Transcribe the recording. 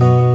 Bye.